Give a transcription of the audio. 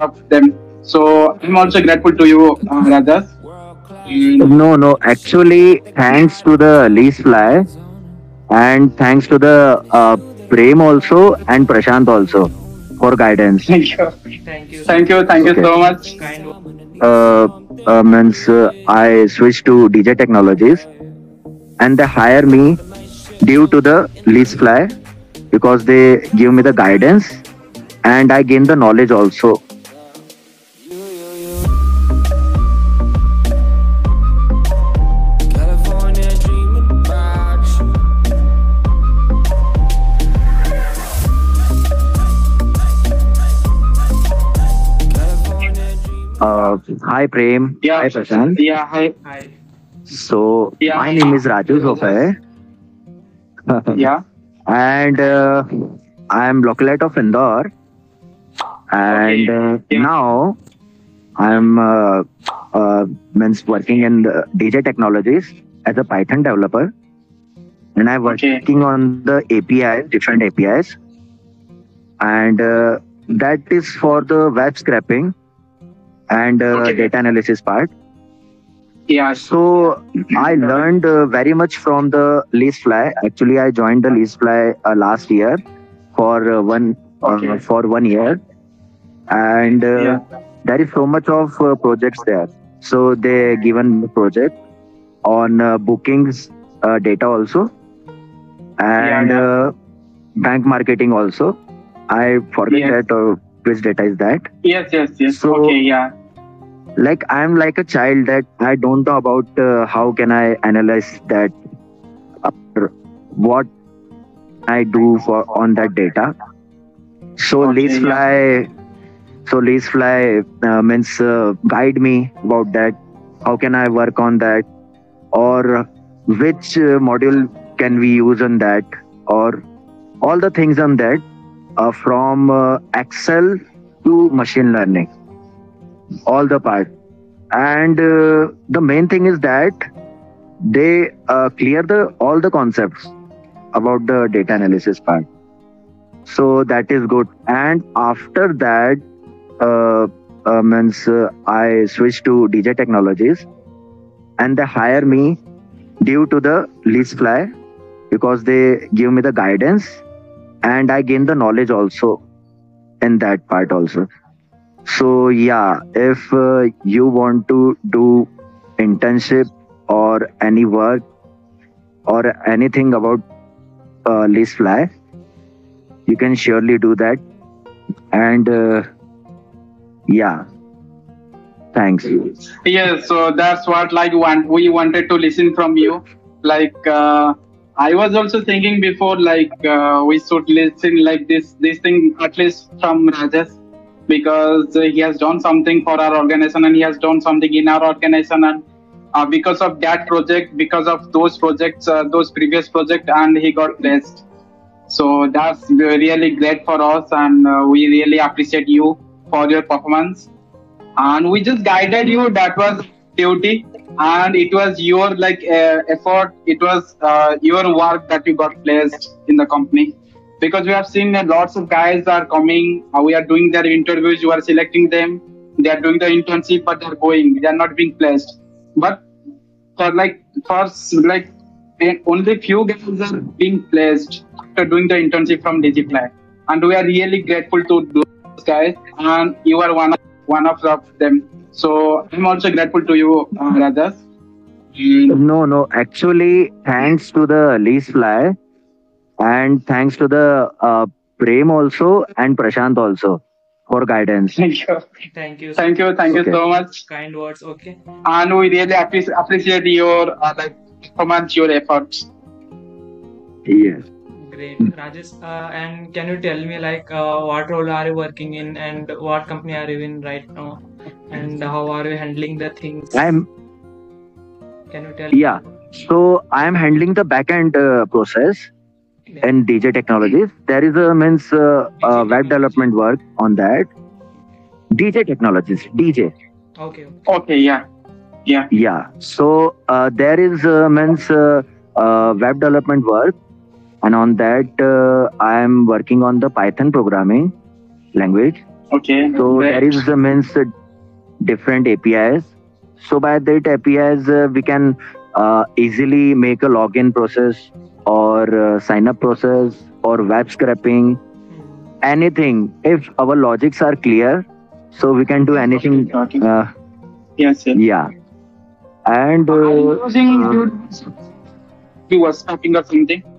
of them. So I'm also grateful to you, uh, Rajas. No, no. Actually, thanks to the Lizefly and thanks to the uh, Prem also and Prashant also for guidance. thank you, Thank you. thank you, thank you Okay. so much. Uh, uh, means uh, I switched to DJ Technologies and they hire me due to the Lizefly because they give me the guidance and I gain the knowledge also. Dreaming. Hi Prem. Yeah. Hi Prashant. Yeah, hi. Hi. So Yeah. my name is Raju Zofai. Yeah, and uh, I am localite of Indore. And uh, Yeah. now I'm uh, uh, means working in the DJ Technologies as a Python developer, and I'm Okay. working on the APIs, different APIs, and uh, that is for the web scraping and uh, Okay. data analysis part. yeah, So I learned uh, very much from the Lizefly. Actually, I joined the Lizefly uh, last year for uh, one uh, Okay. for one year, and uh, Yeah. there is so much of uh, projects there. So they given project on uh, bookings uh, data also, and Yeah, Uh, bank marketing also. I forget Yeah. that uh, which data is that. yes, yes, yes. So- okay, yeah, like i'm like a child that i don't know about uh, how can i analyze that uh, what i do for on that data. So Okay, lease yeah. fly so Lizefly uh, means uh, guide me about that. How can i work on that? Or which uh, module can we use on that? Or all the things on that uh, from uh, excel to machine learning all the part. And uh, the main thing is that they uh, clear the all the concepts about the data analysis part. So that is good. And after that uh, uh, means uh, i switched to dj technologies and they hire me due to the Lizefly because they give me the guidance and i gain the knowledge also in that part also so yeah, if uh, you want to do internship or any work or anything about uh, Lizefly, you can surely do that. And uh, yeah, thanks. yeah. So that's what like want we wanted to listen from you. Like uh, I was also thinking before, like uh, we should listen like this this thing at least from Rajas because uh, he has done something for our organization and he has done something in our organization and uh, because of that project because of those projects uh, those previous project and he got blessed. So that's really great for us and uh, we really appreciate you for your performance. And we just guided you that was duty and it was your like uh, effort it was uh, your work that you got placed in the company because we have seen that lots of guys are coming uh, we are doing their interviews you are selecting them they are doing the internship but they're going they are not being placed. But for like for like only few guys are being placed after doing the internship from Digiply and we are really grateful to those guys and you are one of one of them. So i'm also grateful to you uh, Rajas. No, no, actually, thanks to the Lizefly and thanks to the uh, Prem also and Prashant also for guidance. thank you Thank you. thank you thank Okay. you so much Kind words. Okay. and we really appreciate appreciate your uh, like performance your efforts Yes. Great, Rajesh. Uh, and can you tell me like uh, what role are you working in and what company are you in right now, and how are you handling the things? I'm Can you tell? yeah. So I am handling the backend uh, process Yeah. in DJ Technologies. There is a means uh, uh, web development work on that. DJ Technologies, DJ. Okay. okay yeah yeah Yeah. So uh, there is uh, means uh, uh, web development work, and on that uh, I am working on the Python programming language. Okay. So Great. there is uh, means uh, different APIs. So by that APIs, uh, we can uh, easily make a login process और sign up process और web scraping anything if our logics are clear so we can do anything या and you was snapping something